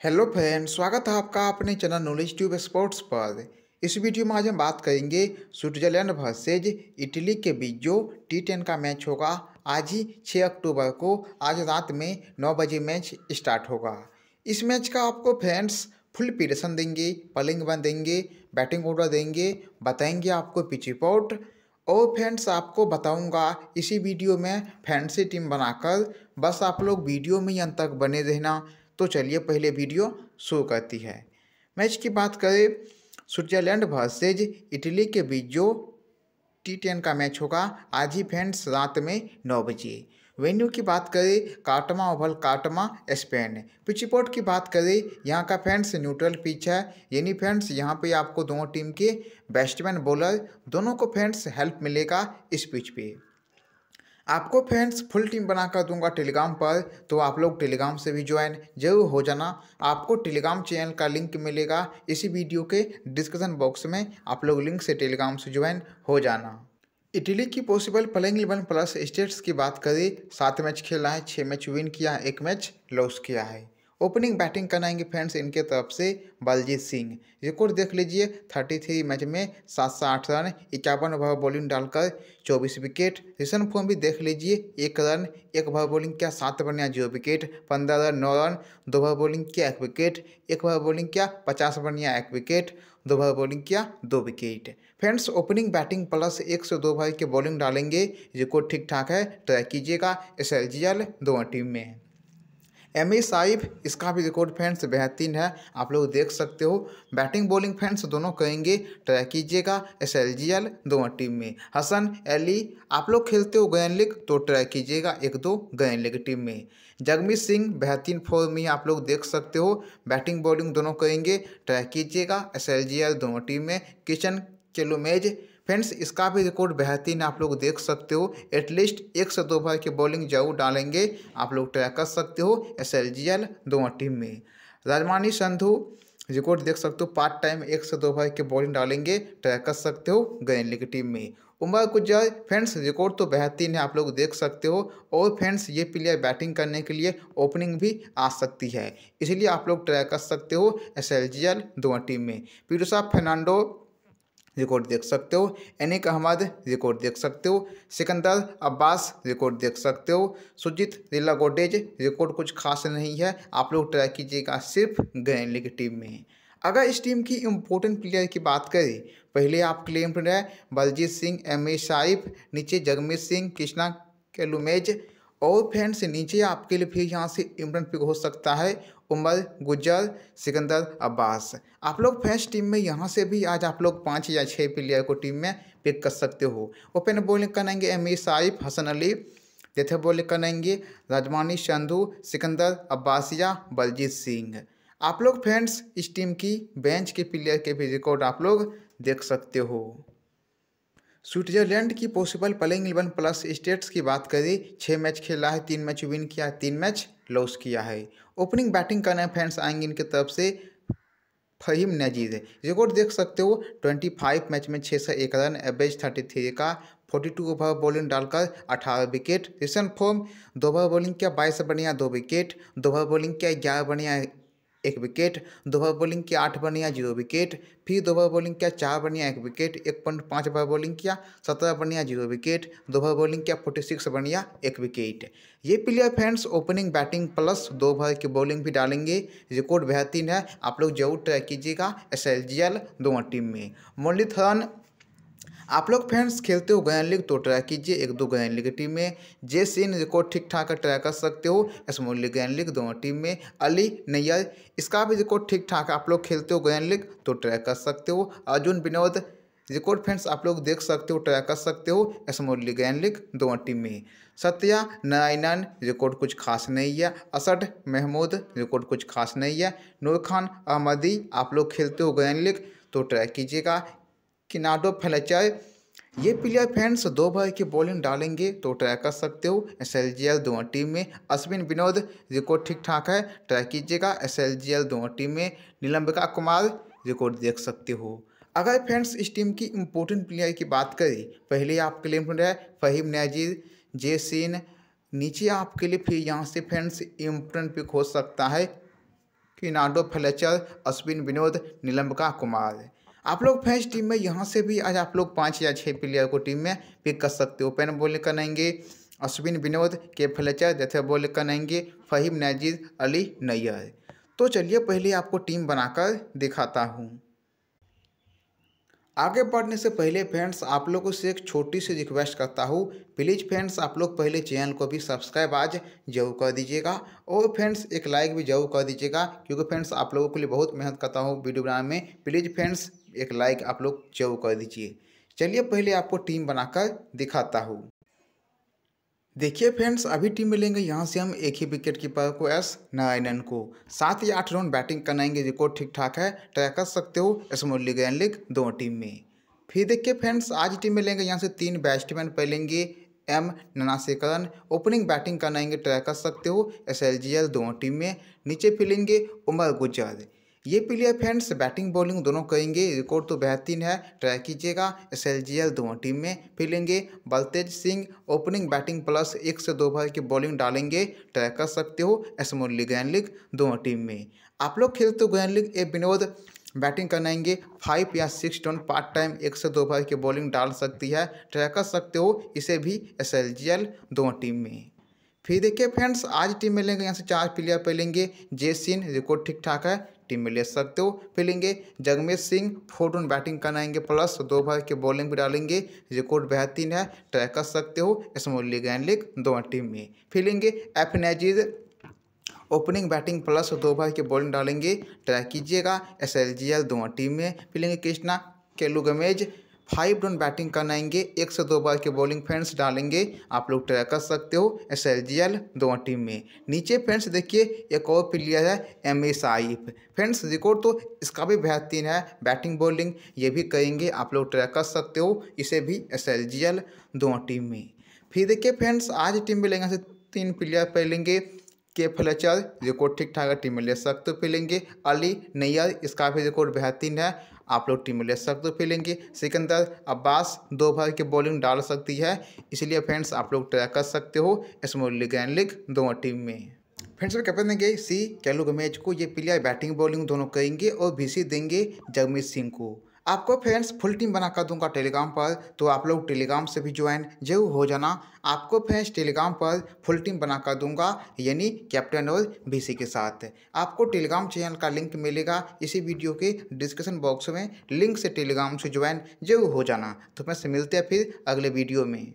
Hello friend स्वागत है आपका अपने चैनल नॉलेज ट्यूब स्पोर्ट्स पर। इस वीडियो में आज हम बात करेंगे स्विट्जरलैंड वर्सेज इटली के बीच जो टी टेन का मैच होगा। आज ही 6 अक्टूबर को, आज रात में 9 बजे मैच स्टार्ट होगा। इस मैच का आपको फ्रेंड्स फुल प्रिपरेशन देंगे, पलिंग बन देंगे बैटिंग ऑर्डर देंगे, बताएँगे आपको पिच रिपोर्ट और फ्रेंड्स आपको बताऊँगा इसी वीडियो में फैंसी टीम बनाकर। बस आप लोग वीडियो में अंत तक बने रहना। तो चलिए पहले वीडियो शुरू करती है। मैच की बात करें, स्विट्जरलैंड वर्सेज इटली के बीच जो टी टेन का मैच होगा, आज ही फ्रेंड्स रात में नौ बजे। वेन्यू की बात करें, काटमा ओवल काटमा, स्पेन। पिच रिपोर्ट की बात करें, यहाँ का फैंस न्यूट्रल पिच है। यानी फ्रेंड्स, यहाँ पे आपको दोनों टीम के बैट्समैन बॉलर दोनों को फ्रेंड्स हेल्प मिलेगा इस पिच पे। आपको फ्रेंड्स, फुल टीम बनाकर दूँगा टेलीग्राम पर तो आप लोग टेलीग्राम से भी ज्वाइन ज़रूर हो जाना। आपको टेलीग्राम चैनल का लिंक मिलेगा, इसी वीडियो के डिस्क्रिप्शन बॉक्स में आप लोग लिंक से टेलीग्राम से ज्वाइन हो जाना। इटली की possible playing eleven plus stats की बात करें, सात मैच खेला है छः मैच विन किया है, एक मैच लॉस किया है। ओपनिंग बैटिंग कराएँगे फ्रेंड्स इनके तरफ़ से बलजीत सिंह। रिकॉर्ड देख लीजिए थर्टी थ्री मैच में सात सौ आठ रन, इक्यावन ओवर बॉलिंग डालकर चौबीस विकेट रिशन फॉर्म भी देख लीजिए, एक रन, एक ओवर बॉलिंग किया, सात बनिया ज़ीरो विकेट पंद्रह रन, नौ रन, दो ओवर बॉलिंग किया, एक विकेट एक ओवर बॉलिंग किया, पचास बनिया, एक विकेट दो ओवर बॉलिंग किया, दो wicket friends opening batting plus एक सौ दो ओवर की बॉलिंग डालेंगे। रिकॉर्ड ठीक ठाक है ट्राई कीजिएगा एस एल जी एल दोनों टीम में। एम ए साहिब, इसका भी रिकॉर्ड फैंस बेहतरीन है। आप लोग देख सकते हो। बैटिंग बॉलिंग फैंस दोनों कहेंगे ट्राई कीजिएगा एस एल जी एल दोनों टीम में। हसन एली आप लोग खेलते हो गयन लीग तो ट्राई कीजिएगा एक दो गयन लीग टीम में। जगमीत सिंह, बेहतरीन फॉर्म में आप लोग देख सकते हो। बैटिंग बॉलिंग दोनों कहेंगे ट्राई कीजिएगा एस एल जी एल दोनों टीम में। किचन चेलोमेज फ्रेंड्स, इसका भी रिकॉर्ड बेहतरीन आप लोग देख सकते हो। एटलीस्ट एक से दो ओवर की बॉलिंग ज़रूर डालेंगे। आप लोग ट्राई कर सकते हो एस एल जी एल दोनों टीम में। राजमानी संधु रिकॉर्ड देख सकते हो पार्ट टाइम एक से दो ओवर की बॉलिंग डालेंगे। ट्राई कर सकते हो गैन की टीम में। उमर गुजर फ्रेंड्स रिकॉर्ड तो बेहतरीन है, आप लोग देख सकते हो। और फ्रेंड्स, ये प्लेयर बैटिंग करने के लिए ओपनिंग भी आ सकती है। इसलिए आप लोग ट्राई कर सकते हो एस एल जी एल दोनों टीम में। पिरुसा फर्नांडो रिकॉर्ड देख सकते हो। एनिक अहमद रिकॉर्ड देख सकते हो। सिकंदर अब्बास रिकॉर्ड देख सकते हो। सुजीत रिला गोडेज रिकॉर्ड कुछ खास नहीं है। आप लोग ट्राई कीजिएगा सिर्फ़ गैन लीग टीम में। अगर इस टीम की इम्पोर्टेंट प्लेयर की बात करें, पहले आप क्लेम है बलजीत सिंह, एम ए साइफ नीचे जगमीत सिंह, कृष्णा केलुमेज और फ्रेंड्स नीचे आपके लिए फिर यहाँ से इमरान पिक हो सकता है। उमर गुजर सिकंदर, अब्बास। आप लोग फ़र्स्ट टीम में यहाँ से भी आज आप लोग पाँच या छः प्लेयर को टीम में पिक कर सकते हो। ओपन बॉलिंग करेंगे M A Saif Hasan Ali. Death bowling करेंगे राजमानी संधु सिकंदर अब्बासिया बलजीत सिंह। आप लोग फ्रेंड्स इस टीम की बेंच के प्लेयर के भी रिकॉर्ड आप लोग देख सकते हो। स्विट्जरलैंड की possible playing eleven plus stats की बात करें छः मैच खेला है, तीन मैच विन किया है, तीन मैच लॉस किया है। ओपनिंग बैटिंग करने फैंस आएँगे इनकी तरफ़ से, फहीम नजीर। रिकॉर्ड देख सकते हो ट्वेंटी फाइव मैच में छः सौ एक रन एवरेज थर्टी थ्री का फोर्टी टू ओवर बॉलिंग डालकर अठारह विकेट रिसेंट फॉर्म दो ओवर बॉलिंग किया, बाईस बढ़िया, दो विकेट दो ओवर बॉलिंग किया, ग्यारह बढ़िया एक विकेट, दो ओवर बॉलिंग किया आठ बनिया, ज़ीरो विकेट, फिर दो ओवर बॉलिंग किया, चार बनिया, एक विकेट, एक पॉइंट, पाँच ओवर बॉलिंग किया, सत्रह बनिया, ज़ीरो विकेट, दो ओवर बॉलिंग किया, फोर्टी सिक्स बनिया, एक विकेट। ये player friends, opening batting plus दो ओवर की बॉलिंग भी डालेंगे। रिकॉर्ड बेहतरीन है। आप लोग ज़रूर ट्राई कीजिएगा एस एल जी एल दोनों टीम में। मुरलीधरन आप लोग फ्रेंड्स खेलते हो गयन लीग तो ट्राई कीजिए, एक दो गयन लीग टीम में। जे सीन रिकॉर्ड ठीक ठाक ट्राई कर सकते हो स्मॉल लीग गयन लीग दोनों टीम में। अली नैयर इसका भी रिकॉर्ड ठीक ठाक आप लोग खेलते हो गयन लीग तो ट्राई कर सकते हो। अर्जुन विनोद, रिकॉर्ड फ्रेंड्स आप लोग देख सकते हो, ट्राई कर सकते हो स्मॉल लीग, गैन लीग दोनों टीम में। सत्या नारायणन, रिकॉर्ड कुछ खास नहीं है। असड महमूद, रिकॉर्ड कुछ खास नहीं है। नूर खान अहमदी, आप लोग खेलते हो गैन लीग तो ट्राई कीजिएगा। किनाडो फ्लेचर ये प्लेयर फ्रेंड्स दो ओवर की बॉलिंग डालेंगे तो ट्राई कर सकते हो। एस एल जी एल दोनों टीम में अश्विन विनोद रिकॉर्ड ठीक ठाक है। ट्राई कीजिएगा एस एल जी एल दोनों टीम में नीलम्बिका कुमार रिकॉर्ड देख सकते हो। अगर फ्रेंड्स इस टीम की इम्पोर्टेंट प्लेयर की बात करें, पहले आपके लिए है फहीम नाजीर जे सीन नीचे आपके लिए फिर यहाँ से फ्रेंड्स इम्पोर्टेंट पिक हो सकता है। किनाडो फ्लेचर अश्विन विनोद, निलंबिका कुमार। आप लोग फ्रेंड्स टीम में यहाँ से भी आज आप लोग पाँच या छः प्लेयर को टीम में पिक कर सकते हो। पेन बॉलिंग करेंगे अश्विन विनोद के फ्लेचर जैसे बॉलिंग करेंगे फ़हीम नजीर अली नैयर तो चलिए पहले आपको टीम बनाकर दिखाता हूँ। आगे बढ़ने से पहले फ्रेंड्स आप लोगों से एक छोटी सी रिक्वेस्ट करता हूँ। प्लीज़ फ्रेंड्स आप लोग पहले चैनल को भी सब्सक्राइब आज ज़रूर कर दीजिएगा और फ्रेंड्स एक लाइक भी ज़रूर कर दीजिएगा, क्योंकि फ्रेंड्स आप लोगों के लिए बहुत मेहनत करता हूँ वीडियो बनाने में। प्लीज़ फ्रेंड्स एक लाइक आप लोग ज़रूर कर दीजिए। चलिए पहले आपको टीम बनाकर दिखाता हूँ। देखिए फ्रेंड्स अभी टीम मिलेंगे। यहाँ से हम एक ही विकेट कीपर को एस नारायणन को। सात या आठ राउंड बैटिंग करनाएँगे रिकॉर्ड ठीक ठाक है। ट्राई कर सकते हो एस मुरली ग्रैंड लीग दोनों टीम में। फिर देखिए फ्रेंड्स आज टीम में लेंगे यहाँ से तीन बैट्समैन पहलेंगे एम ननासेकरन ओपनिंग बैटिंग करनाएँगे ट्राई कर सकते हो एस एल जी एल दोनों टीम में। नीचे फिलेंगे उमर गुजर। ये प्लेयर फ्रेंड्स, बैटिंग, बॉलिंग दोनों करेंगे। रिकॉर्ड तो बेहतरीन है। ट्राई कीजिएगा। एस एल जी एल दोनों टीम में फिलेंगे Baltej Singh opening batting plus एक से दो ओवर की बॉलिंग डालेंगे। ट्राई कर सकते हो एस मुरली ग्रैंड लीग दोनों टीम में। आप लोग खेलते हो grand league A Vinod, batting करनाएँगे five या सिक्स टन पार्ट टाइम एक से दो ओवर की बॉलिंग डाल सकती है। ट्राई कर सकते हो इसे भी एस एल जी एल दोनों टीम में। फिर देखिए फ्रेंड्स, आज टीम में लेंगे। यहाँ से चार प्लेयर पे लेंगे जे सिंह रिकॉर्ड ठीक ठाक है। टीम में ले सकते हो। फिलेंगे Jagmesh Singh four run batting कराएँगे प्लस, दो ओवर के बॉलिंग भी डालेंगे। रिकॉर्ड बेहतरीन है, ट्राई कर सकते हो स्मॉल लीग एंड लीग दोनों टीम में। फिलेंगे एफ़ नजीज ओपनिंग, बैटिंग प्लस, दो ओवर के बॉलिंग डालेंगे। ट्राई कीजिएगा एस एल जी एल दोनों टीम में। फिलेंगे कृष्णा केलू गमेज फाइव रन बैटिंग करनाएँगे एक से दो बार के बॉलिंग फ्रेंड्स डालेंगे, आप लोग ट्राई कर सकते हो एस एल जी एल दोनों टीम में। नीचे फ्रेंड्स देखिए, एक और प्लेयर है, M A Saif friends, record तो इसका भी बेहतरीन है, बैटिंग, बॉलिंग, ये भी करेंगे, आप लोग ट्राई कर सकते हो, इसे भी एस एल जी एल दोनों टीम में। फिर देखिए फ्रेंड्स, आज टीम में लेंगे तीन प्लेयर पहलेंगे लेंगे के फ्लेचर, रिकॉर्ड ठीक ठाक टीम में ले सकते हो फिर लेंगे अली नैयर, इसका भी रिकॉर्ड बेहतरीन है आप लोग टीम में ले सकते हो फीलिंग सिकंदर अब्बास दो ओवर की बॉलिंग डाल सकती है। इसलिए फ्रेंड्स आप लोग ट्रैक कर सकते हो स्मॉल लीग एंड लीग दोनों टीम में। फ्रेंड्स कैप्टन देंगे सी कैलू मैच को ये प्लेयर बैटिंग बॉलिंग दोनों करेंगे और सी देंगे जगमीत सिंह को? आपको फ्रेंड्स फुल टीम बना कर दूँगा टेलीग्राम पर तो आप लोग टेलीग्राम से भी ज्वाइन ज़रूर हो जाना। आपको फ्रेंड्स टेलीग्राम पर फुल टीम बना कर दूँगा, यानी कैप्टन और बीसी के साथ। आपको टेलीग्राम चैनल का लिंक मिलेगा, इसी वीडियो के डिस्क्रिप्शन बॉक्स में। लिंक से टेलीग्राम से ज्वाइन ज़रूर हो जाना। तो फ्रेंड्स मिलते हैं फिर अगले वीडियो में।